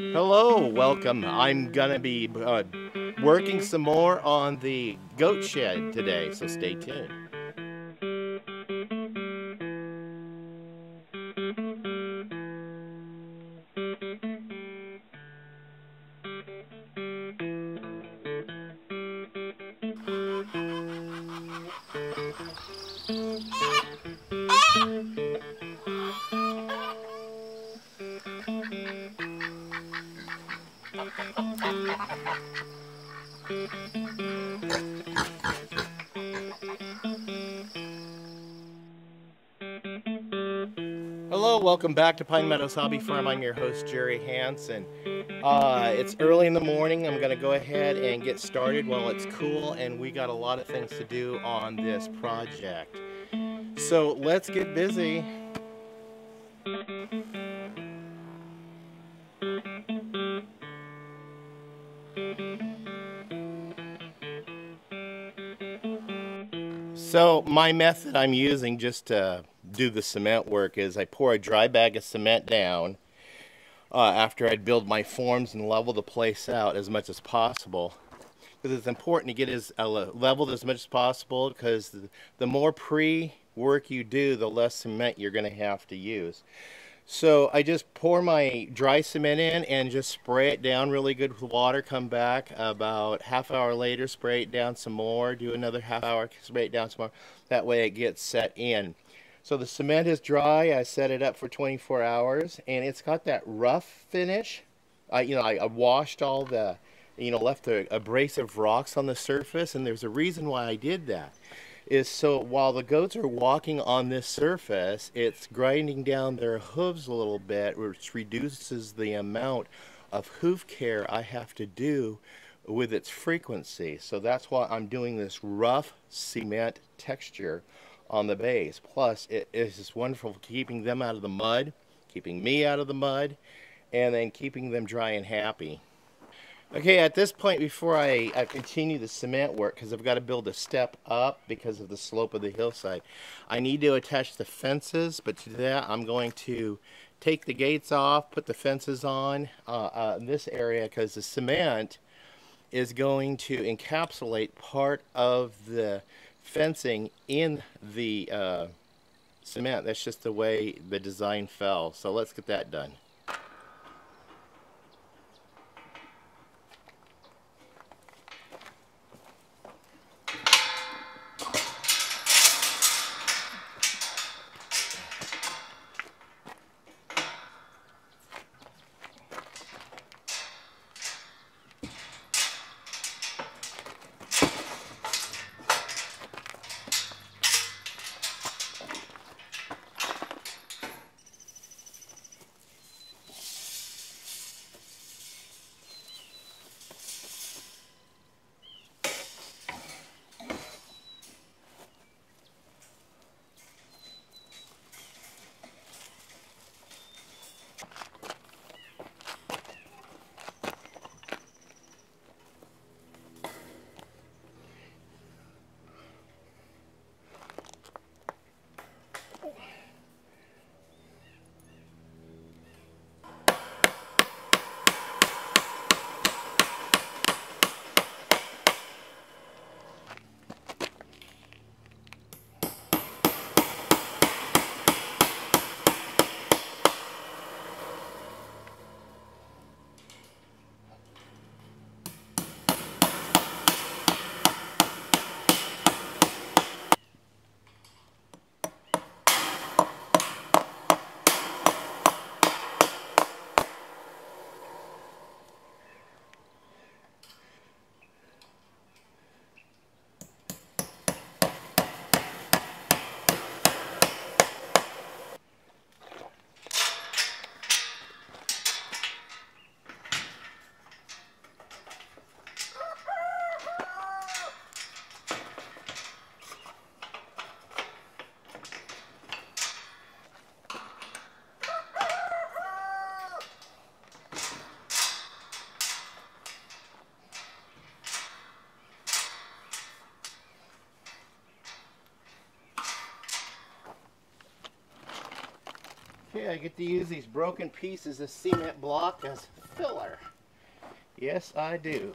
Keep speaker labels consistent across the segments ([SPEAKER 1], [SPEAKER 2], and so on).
[SPEAKER 1] Hello, welcome. I'm gonna be uh, working some more on the goat shed today, so stay tuned. Welcome back to Pine Meadows Hobby Farm. I'm your host, Jerry Hansen. Uh, it's early in the morning. I'm going to go ahead and get started while it's cool, and we got a lot of things to do on this project. So let's get busy. So my method I'm using just to do the cement work is I pour a dry bag of cement down uh, after I'd build my forms and level the place out as much as possible. Because it's important to get as uh, leveled as much as possible because the, more pre-work you do, the less cement you're going to have to use. So I just pour my dry cement in and just spray it down really good with water. Come back about half hour later, spray it down some more. Do another half hour, spray it down some more. That way it gets set in. So the cement is dry. I set it up for 24 hours, and it's got that rough finish. I, you know, I, I washed all the, you know, left the abrasive rocks on the surface, and there's a reason why I did that is so while the goats are walking on this surface, it's grinding down their hooves a little bit, which reduces the amount of hoof care I have to do with its frequency. So that's why I'm doing this rough cement texture on the base. Plus, it is just wonderful for keeping them out of the mud, keeping me out of the mud, and then keeping them dry and happy. Okay, at this point, before I, I continue the cement work, because I've got to build a step up because of the slope of the hillside, I need to attach the fences, but to that, I'm going to take the gates off, put the fences on uh, uh, this area, because the cement is going to encapsulate part of the fencing in the uh, cement. That's just the way the design fell. So let's get that done. Okay, I get to use these broken pieces of cement block as filler. Yes, I do.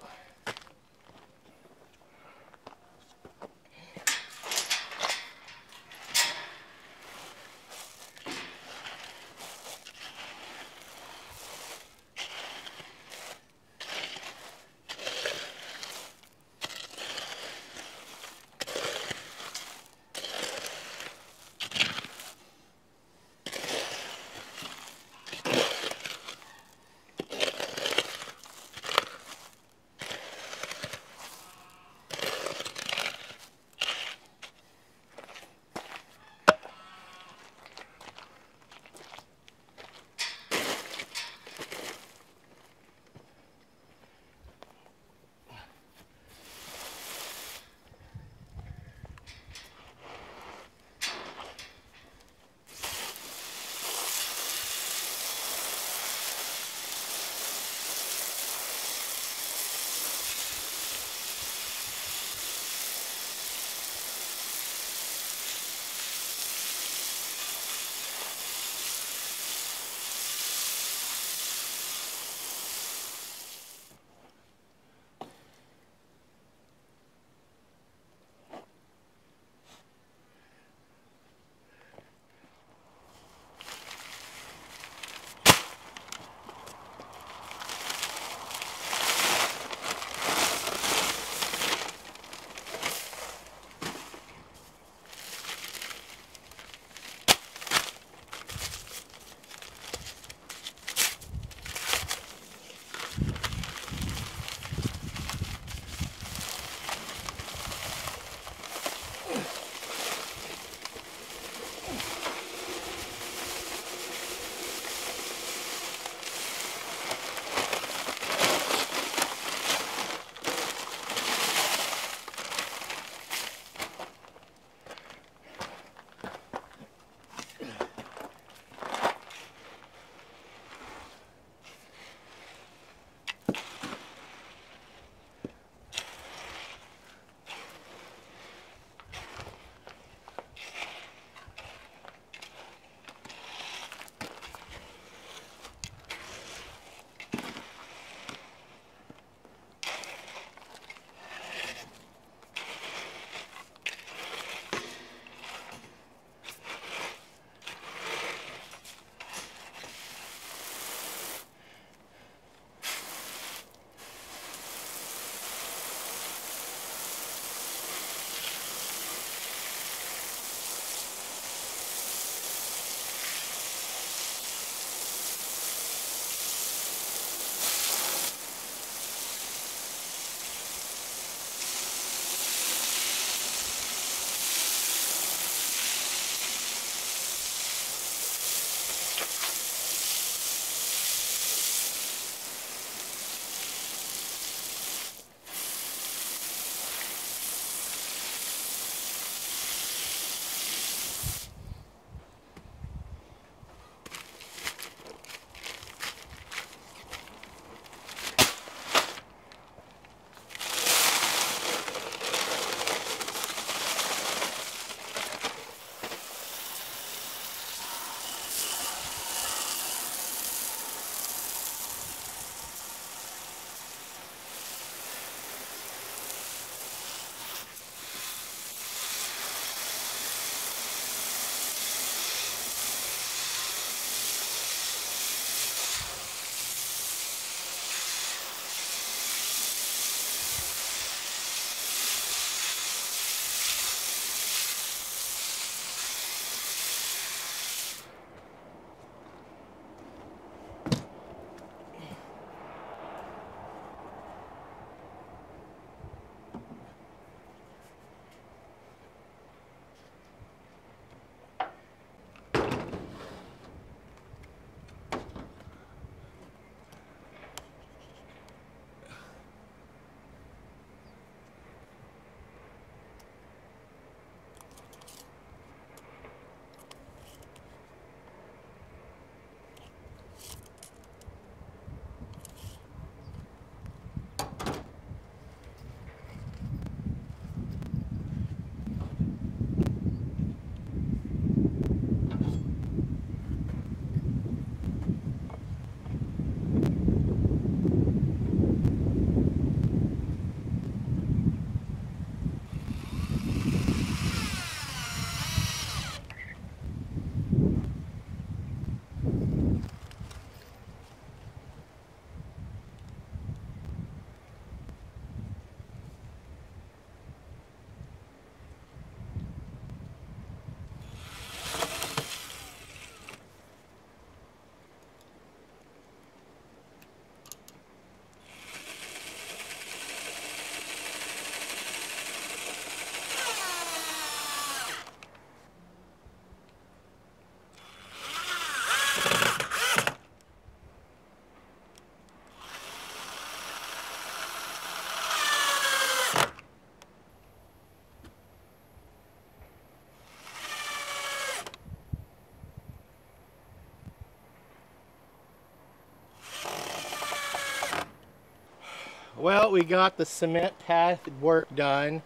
[SPEAKER 1] We got the cement path work done.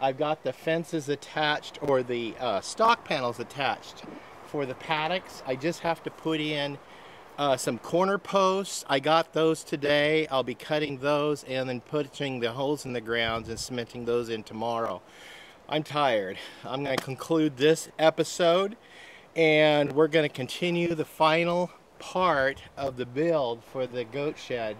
[SPEAKER 1] I've got the fences attached or the uh, stock panels attached for the paddocks. I just have to put in uh, some corner posts. I got those today. I'll be cutting those and then putting the holes in the grounds and cementing those in tomorrow. I'm tired. I'm going to conclude this episode and we're going to continue the final part of the build for the goat shed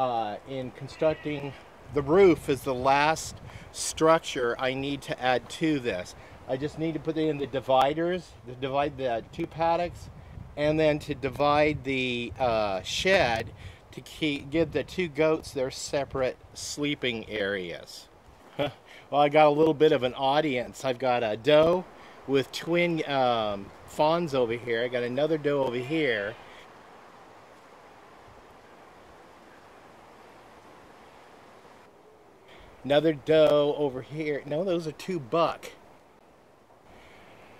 [SPEAKER 1] uh, in constructing the roof is the last structure I need to add to this. I just need to put in the dividers to divide the two paddocks and then to divide the uh, shed to keep, give the two goats their separate sleeping areas. well, I got a little bit of an audience. I've got a doe with twin um, fawns over here. I got another doe over here Another doe over here. No, those are two buck.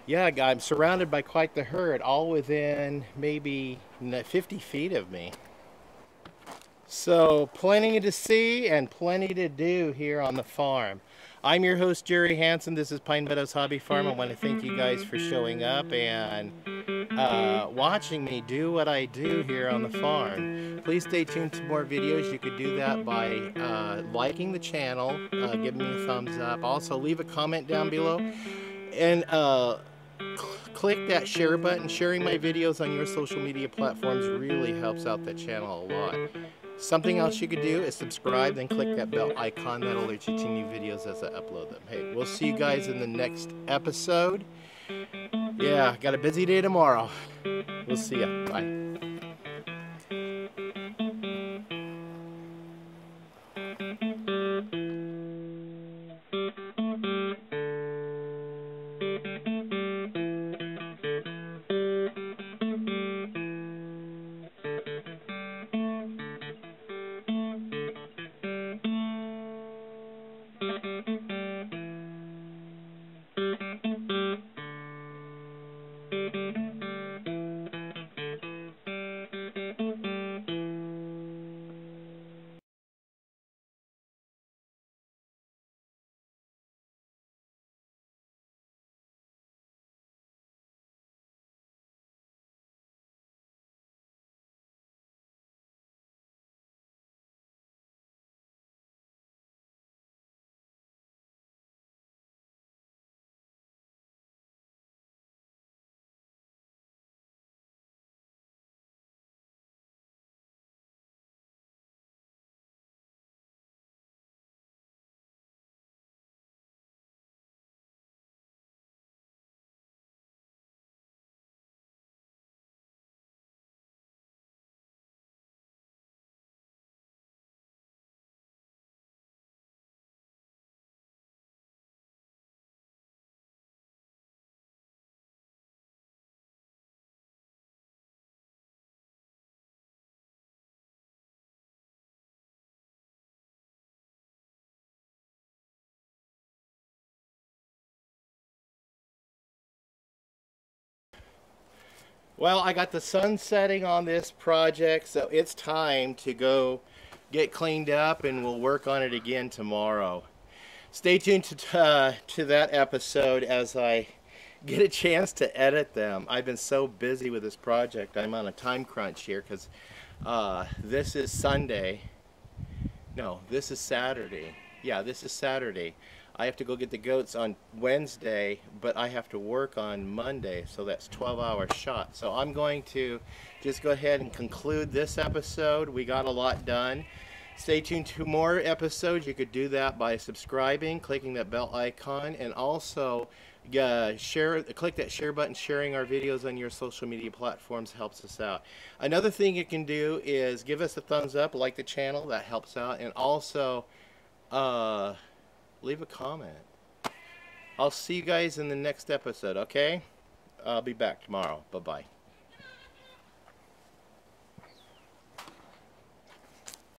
[SPEAKER 1] Yeah, I'm surrounded by quite the herd, all within maybe 50 feet of me. So plenty to see and plenty to do here on the farm. I'm your host, Jerry Hanson. This is Pine Meadows Hobby Farm. I want to thank you guys for showing up and uh, watching me do what I do here on the farm. Please stay tuned to more videos. You could do that by uh, liking the channel, uh, giving me a thumbs up. Also, leave a comment down below. And uh, click that share button. Sharing my videos on your social media platforms really helps out the channel a lot. Something else you could do is subscribe, then click that bell icon. That'll alert you to new videos as I upload them. Hey, we'll see you guys in the next episode. Yeah, mm-hmm. got a busy day tomorrow. We'll see ya. Bye. Well, I got the sun setting on this project, so it's time to go get cleaned up and we'll work on it again tomorrow. Stay tuned to, uh, to that episode as I get a chance to edit them. I've been so busy with this project. I'm on a time crunch here because uh, this is Sunday. No, this is Saturday. Yeah, this is Saturday. I have to go get the goats on Wednesday, but I have to work on Monday, so that's 12 hour shot. So I'm going to just go ahead and conclude this episode. We got a lot done. Stay tuned to more episodes. You could do that by subscribing, clicking that bell icon, and also uh, share, click that share button. Sharing our videos on your social media platforms helps us out. Another thing you can do is give us a thumbs up, like the channel. That helps out, and also. Uh, leave a comment. I'll see you guys in the next episode, okay? I'll be back tomorrow. Bye-bye.